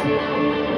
I